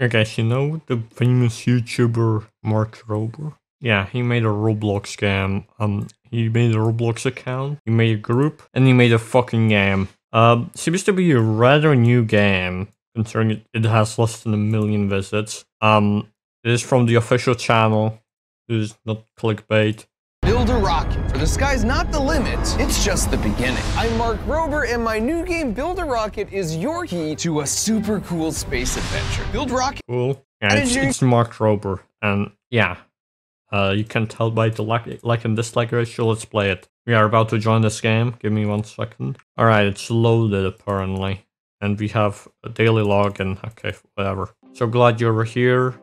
Okay, guys, you know the famous YouTuber Mark Rober? Yeah, he made a Roblox game. Um, he made a Roblox account, he made a group, and he made a fucking game. Um, seems to be a rather new game, considering it, it has less than a million visits. Um, it is from the official channel. It is not clickbait. Build a rocket, for the sky's not the limit, it's just the beginning. I'm Mark Rober, and my new game, Build a Rocket, is your key to a super cool space adventure. Build Rocket. Cool. Yeah, it's, it's Mark Rober, and yeah, uh, you can tell by the like, like and dislike ratio. Let's play it. We are about to join this game. Give me one second. All right, it's loaded apparently, and we have a daily login. Okay, whatever. So glad you're here.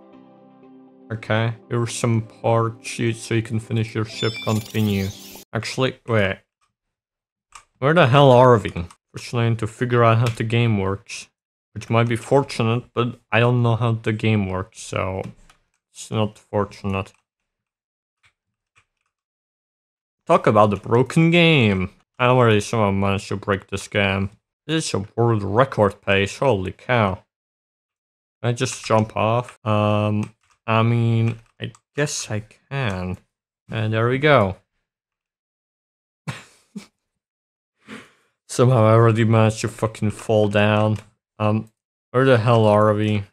Okay, here's some part sheets so you can finish your ship. Continue. Actually, wait. Where the hell are we? We're trying to figure out how the game works. Which might be fortunate, but I don't know how the game works, so it's not fortunate. Talk about the broken game. I already somehow managed to break this game. This is a world record pace, holy cow. Can I just jump off? Um, I mean, I guess I can. And there we go. Somehow I already managed to fucking fall down. Um, where the hell are we?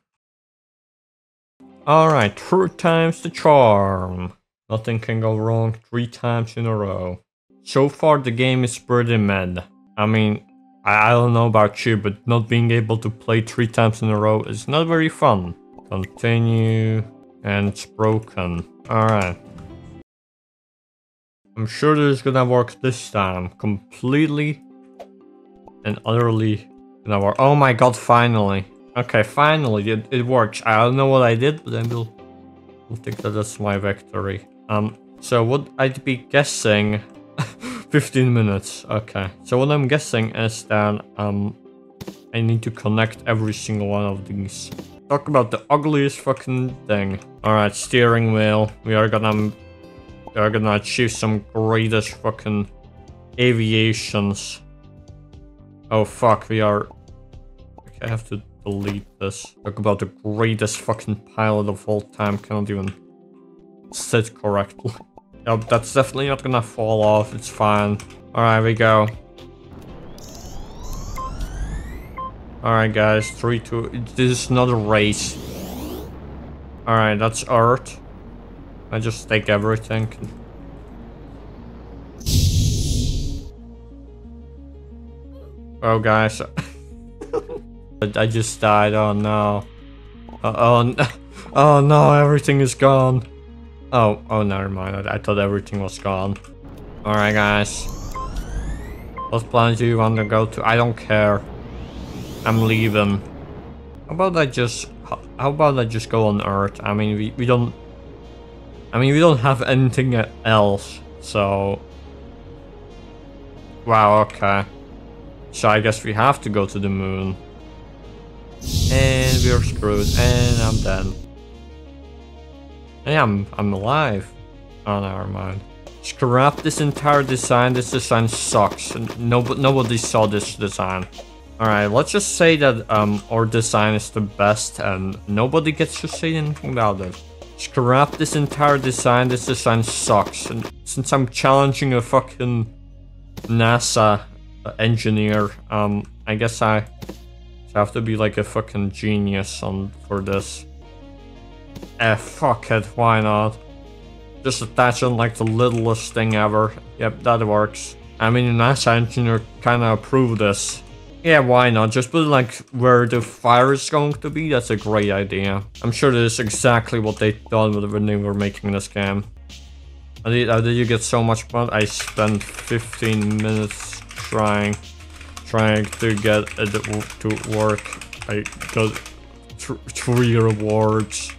Alright, three times the charm. Nothing can go wrong three times in a row. So far the game is pretty mad. I mean, I, I don't know about you, but not being able to play three times in a row is not very fun. Continue. And it's broken. Alright. I'm sure this is gonna work this time. Completely and utterly gonna work. Oh my god, finally. Okay, finally, it, it works. I don't know what I did, but I will, will think that that's my victory. Um, so what I'd be guessing... 15 minutes, okay. So what I'm guessing is that, um, I need to connect every single one of these. Talk about the ugliest fucking thing. Alright, steering wheel. We are gonna... We are gonna achieve some greatest fucking aviations. Oh fuck, we are... Okay, I have to delete this. Talk about the greatest fucking pilot of all time. Cannot even sit correctly. Yep, that's definitely not gonna fall off. It's fine. Alright, we go. Alright guys, 3, 2, this is not a race. Alright, that's Earth. I just take everything. Oh guys. I just died, oh no. Uh, oh, no. oh no, everything is gone. Oh, oh never mind, I, I thought everything was gone. Alright guys. What planet do you want to go to? I don't care. I'm leaving. How about I just... How about I just go on Earth? I mean, we, we don't... I mean, we don't have anything else, so... Wow, okay. So I guess we have to go to the moon. And we're screwed, and I'm done. Hey, I'm, I'm alive. Oh, never mind. Scrap this entire design. This design sucks. Nobody, nobody saw this design. Alright, let's just say that um, our design is the best and nobody gets to say anything about it. Scrap this entire design, this design sucks. And since I'm challenging a fucking NASA engineer, um, I guess I have to be like a fucking genius on for this. Eh, fuck it, why not? Just attach on like the littlest thing ever. Yep, that works. I mean, a NASA engineer kinda approved this. Yeah, why not? Just put like where the fire is going to be. That's a great idea. I'm sure that is exactly what they thought when they were making this game. How did, how did you get so much fun? I spent 15 minutes trying, trying to get it to work. I got th three rewards.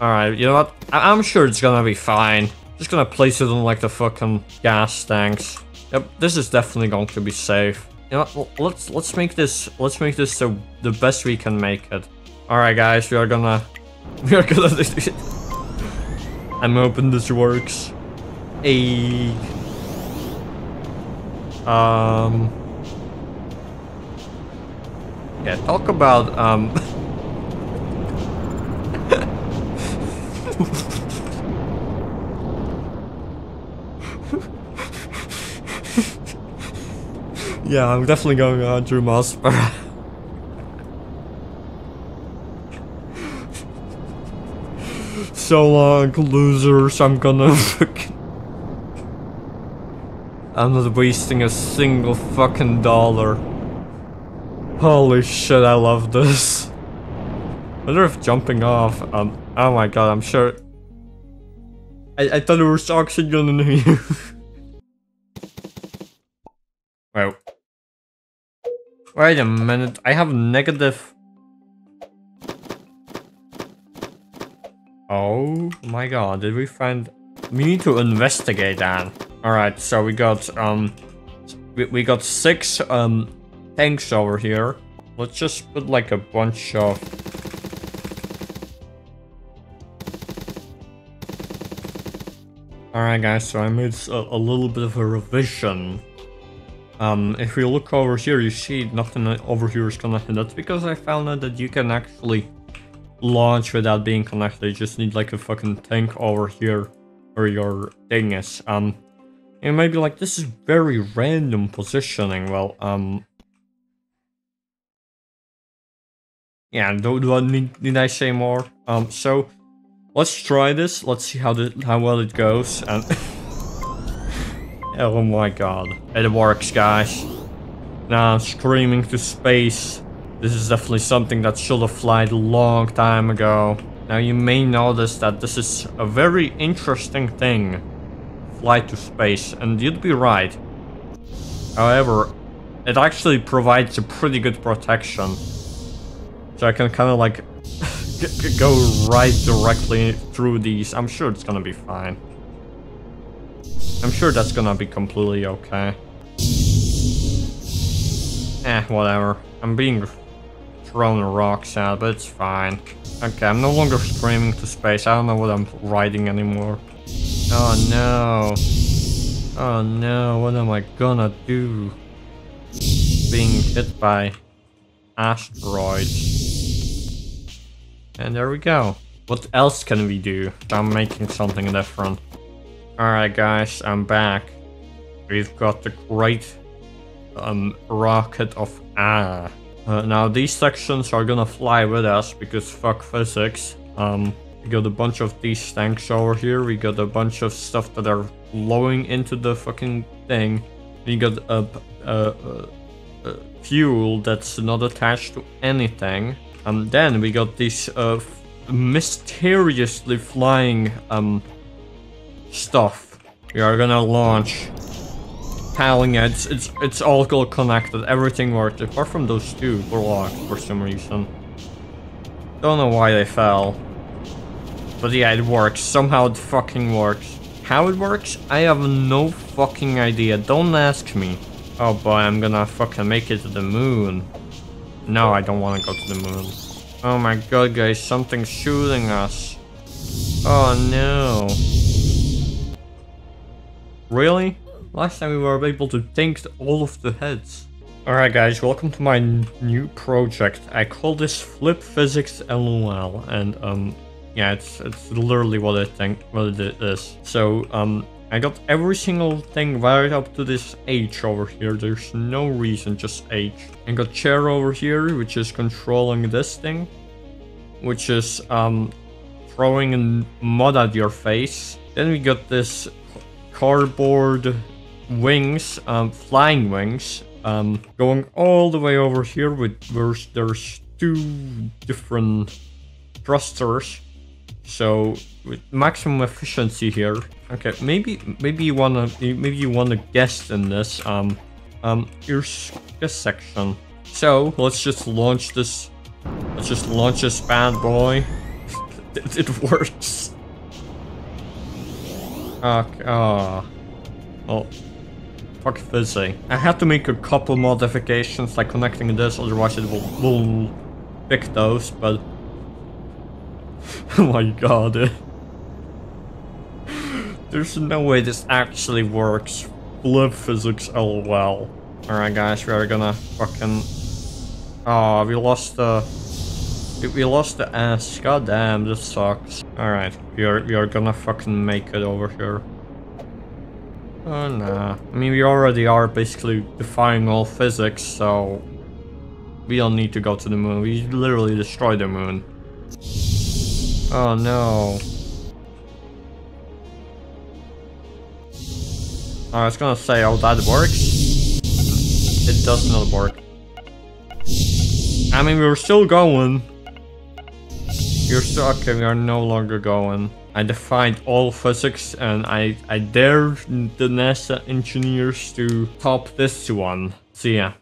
Alright, you know what? I I'm sure it's gonna be fine. Just gonna place it on like the fucking gas tanks. Yep, this is definitely going to be safe. You know? Let's let's make this let's make this the the best we can make it. All right, guys, we are gonna we are gonna. I'm hoping this works. A um yeah, talk about um yeah, I'm definitely going on Drew per So long, losers. I'm gonna. I'm not wasting a single fucking dollar. Holy shit, I love this. I wonder if jumping off, um, oh my god, I'm sure... I, I thought there was oxygen in here. Wait a minute, I have negative... Oh my god, did we find... We need to investigate that. Alright, so we got, um... We, we got six, um, tanks over here. Let's just put like a bunch of... Alright guys, so I made a, a little bit of a revision um, if you look over here, you see nothing over here is connected. That's because I found out that you can actually launch without being connected. You just need like a fucking tank over here where your thing is. Um, may be like, this is very random positioning. Well, um... Yeah, do, do I need, need I say more? Um, so, let's try this. Let's see how the, how well it goes. And Oh my god. It works, guys. Now, screaming to space. This is definitely something that should have flied a long time ago. Now, you may notice that this is a very interesting thing. Flight to space, and you'd be right. However, it actually provides a pretty good protection. So I can kind of like go right directly through these. I'm sure it's gonna be fine. I'm sure that's gonna be completely okay. Eh, whatever. I'm being thrown rocks out, but it's fine. Okay, I'm no longer screaming to space. I don't know what I'm riding anymore. Oh no. Oh no, what am I gonna do? Being hit by asteroids. And there we go. What else can we do? I'm making something different. Alright guys, I'm back. We've got the great um, rocket of Ah. Uh, now these sections are gonna fly with us because fuck physics. Um, we got a bunch of these tanks over here. We got a bunch of stuff that are blowing into the fucking thing. We got a, a, a, a fuel that's not attached to anything. And um, then we got these uh, mysteriously flying um, stuff. We are gonna launch. Telling it's it's it's all connected. Everything worked apart from those two were locked for some reason. Don't know why they fell. But yeah, it works. Somehow it fucking works. How it works? I have no fucking idea. Don't ask me. Oh boy, I'm gonna fucking make it to the moon. No, I don't want to go to the moon. Oh my god, guys, something's shooting us. Oh no. Really? Last time we were able to tank all of the heads. Alright guys, welcome to my new project. I call this Flip Physics LOL and um yeah, it's it's literally what I think what it is. So um I got every single thing right up to this H over here. There's no reason, just H. I got chair over here, which is controlling this thing, which is um throwing mud at your face. Then we got this cardboard wings, um, flying wings, um, going all the way over here with there's there's two different thrusters. So with maximum efficiency here. Okay, maybe maybe you wanna maybe you wanna guess in this. Um, um, here's this section. So let's just launch this. Let's just launch this bad boy. it, it works. Ah. Oh. Fuck fizzy. I had to make a couple modifications like connecting this, otherwise it will, will pick those, but... oh my god. There's no way this actually works. Flip physics lol. Alright guys, we are gonna fucking... Oh, we lost the... We lost the ass. God damn, this sucks. Alright, we are we are gonna fucking make it over here. Oh nah. I mean, we already are basically defying all physics, so we don't need to go to the moon. We literally destroyed the moon. Oh no. I was gonna say, oh that works. It does not work. I mean, we were still going. You're still okay. We are no longer going. I defied all physics, and I I dared the NASA engineers to top this one. See ya.